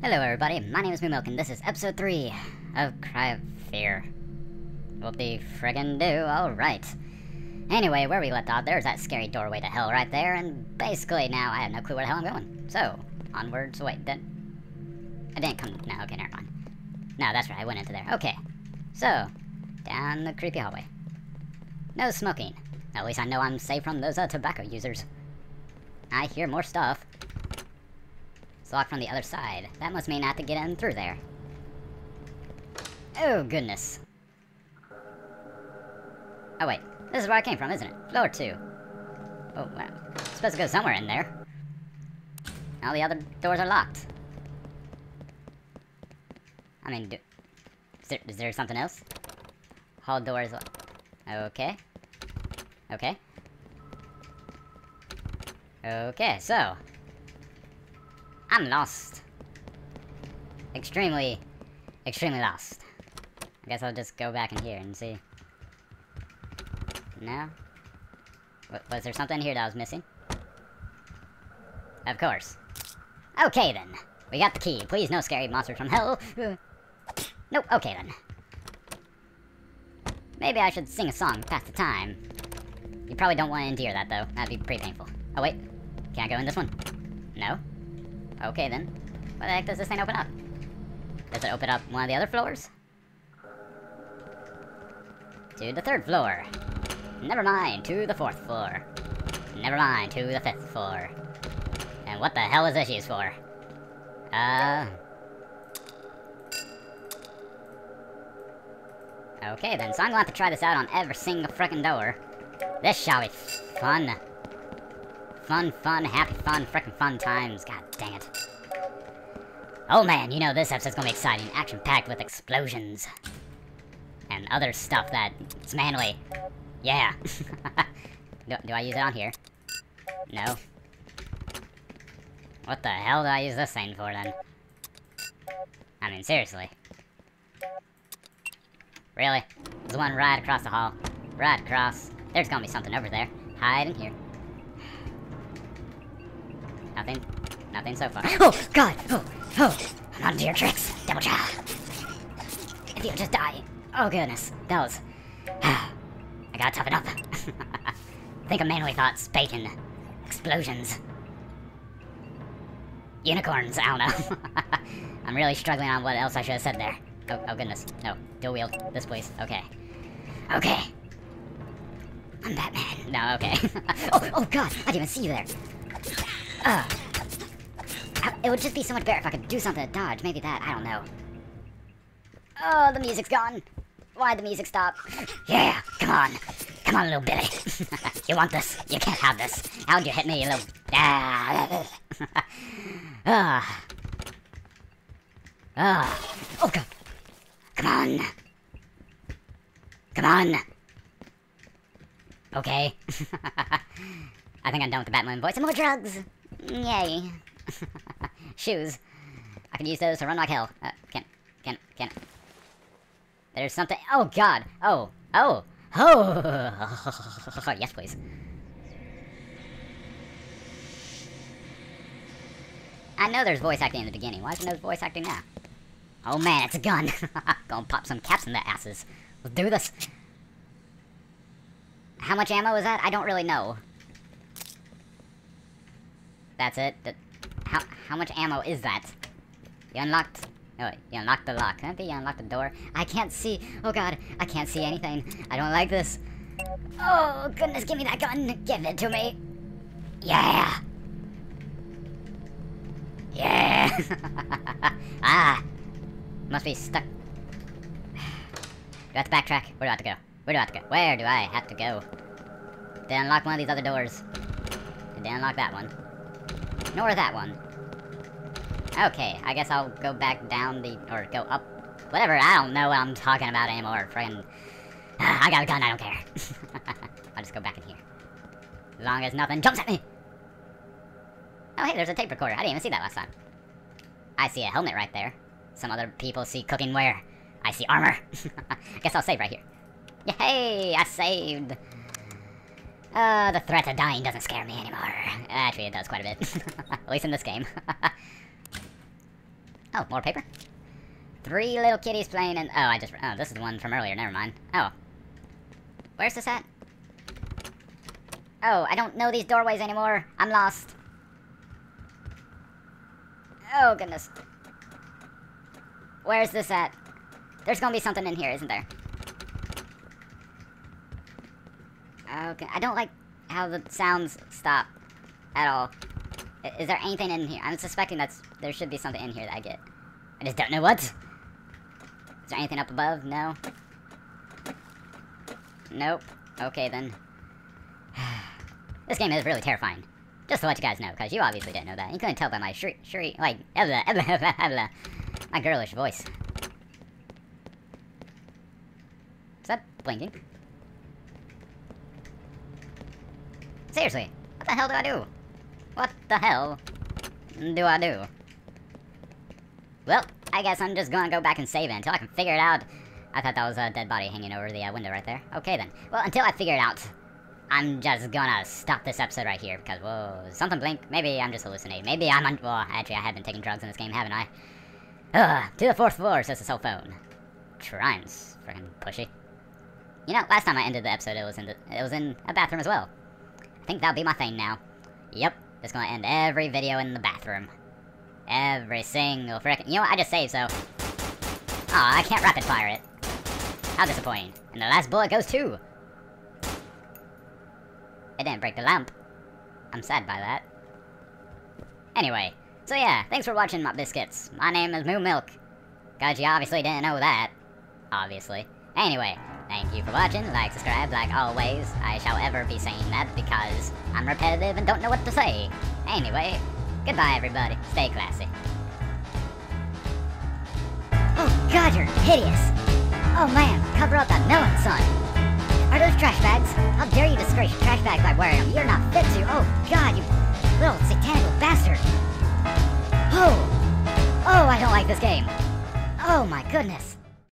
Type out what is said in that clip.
Hello everybody, my name is Moomilk and this is episode 3 of Cry of Fear. Whoop the friggin' do, alright. Anyway, where we left off, there's that scary doorway to hell right there, and basically now I have no clue where the hell I'm going. So, onwards, wait, did... I didn't come, no, okay, never mind. No, that's right, I went into there, okay. So, down the creepy hallway. No smoking. At least I know I'm safe from those uh, tobacco users. I hear more stuff. It's locked from the other side. That must mean I have to get in through there. Oh, goodness. Oh, wait. This is where I came from, isn't it? Floor two. Oh, well. supposed to go somewhere in there. All the other doors are locked. I mean, do, is, there, is there something else? Hall doors. Okay. Okay. Okay, so. I'm lost. Extremely, extremely lost. I guess I'll just go back in here and see. No? W was there something here that I was missing? Of course. Okay then. We got the key. Please no scary monsters from hell. nope, okay then. Maybe I should sing a song to pass the time. You probably don't want to endure that though. That'd be pretty painful. Oh wait. Can I go in this one? No? Okay then. Why the heck does this thing open up? Does it open up one of the other floors? To the third floor. Never mind, to the fourth floor. Never mind, to the fifth floor. And what the hell is this used for? Uh... Okay then, so I'm to have to try this out on every single frickin' door. This shall be fun. Fun, fun, happy fun, frickin' fun times. God dang it. Oh man, you know this episode's gonna be exciting. Action-packed with explosions. And other stuff that's manly. Yeah. do, do I use it on here? No. What the hell do I use this thing for then? I mean, seriously. Really? There's one right across the hall. Right across. There's gonna be something over there. Hide in here. Nothing. Nothing so far. Oh, God! Oh, oh! I'm not into your tricks, Devil Child. If you just die. Oh, goodness. That was... I gotta toughen up. Think of manly thoughts, bacon, explosions. Unicorns, I don't know. I'm really struggling on what else I should have said there. Oh, oh goodness. No. Dual wield. This place. Okay. Okay. I'm Batman. No, okay. oh, oh god! I didn't even see you there. It would just be so much better if I could do something to dodge. Maybe that. I don't know. Oh, the music's gone. Why'd the music stop? Yeah, come on. Come on, little Billy. you want this? You can't have this. How'd you hit me, you little... Ah. ah. Ah. Oh, God. Come on. Come on. Okay. I think I'm done with the Batman voice. And more drugs! Yay. Shoes. I can use those to run like hell. Uh, can, can, can. There's something. Oh God. Oh. Oh. Oh. yes, please. I know there's voice acting in the beginning. Why isn't there voice acting now? Oh man, it's a gun. Gonna pop some caps in their asses. Let's do this. How much ammo is that? I don't really know. That's it. How how much ammo is that? You unlocked. Oh, you unlocked the lock. Can't be you unlocked the door. I can't see. Oh god, I can't see anything. I don't like this. Oh goodness, give me that gun. Give it to me. Yeah. Yeah. ah. Must be stuck. Do I have to backtrack? Where do I have to go? Where do I have to go? Where do I have to go? Did I unlock one of these other doors? Did I unlock that one? Nor that one. Okay, I guess I'll go back down the... or go up. Whatever, I don't know what I'm talking about anymore. Friggin... I got a gun, I don't care. I'll just go back in here. As long as nothing jumps at me! Oh hey, there's a tape recorder. I didn't even see that last time. I see a helmet right there. Some other people see cooking ware. I see armor. I guess I'll save right here. Yay! I saved! Uh, the threat of dying doesn't scare me anymore. Actually, it does quite a bit. At least in this game. Oh, more paper? Three little kitties playing in... Oh, I just... Oh, this is the one from earlier. Never mind. Oh. Where's this at? Oh, I don't know these doorways anymore. I'm lost. Oh, goodness. Where's this at? There's gonna be something in here, isn't there? Okay, I don't like how the sounds stop at all. Is there anything in here? I'm suspecting that there should be something in here that I get. I just don't know what. Is there anything up above? No. Nope. Okay then. this game is really terrifying. Just to let you guys know, because you obviously didn't know that. You couldn't tell by my shriek, shriek, like, ebla, ebla, ebla, my girlish voice. Is that blinking? Seriously, what the hell do I do? What the hell do I do? Well, I guess I'm just gonna go back and save it until I can figure it out. I thought that was a dead body hanging over the uh, window right there. Okay then. Well, until I figure it out, I'm just gonna stop this episode right here because, whoa, something blink. Maybe I'm just hallucinating. Maybe I'm, well, actually I have been taking drugs in this game, haven't I? Ugh, to the fourth floor, says the cell phone. Trimes, freaking pushy. You know, last time I ended the episode, it was in the, it was in a bathroom as well. Think that'll be my thing now. Yep, just gonna end every video in the bathroom. Every single frickin', you know what, I just saved, so. Aw, oh, I can't rapid fire it. How disappointing. And the last bullet goes too. It didn't break the lamp. I'm sad by that. Anyway, so yeah, thanks for watching my biscuits. My name is Moo Milk. Cause you obviously didn't know that. Obviously. Anyway, thank you for watching. Like, subscribe, like always. I shall ever be saying that because I'm repetitive and don't know what to say. Anyway, goodbye everybody. Stay classy. Oh god, you're hideous! Oh man, cover up that melon, son! Are those trash bags? How dare you disgrace trash bags by wearing them? You're not fit to. Oh, God, you little satanic bastard. Oh. Oh, I don't like this game. Oh, my goodness.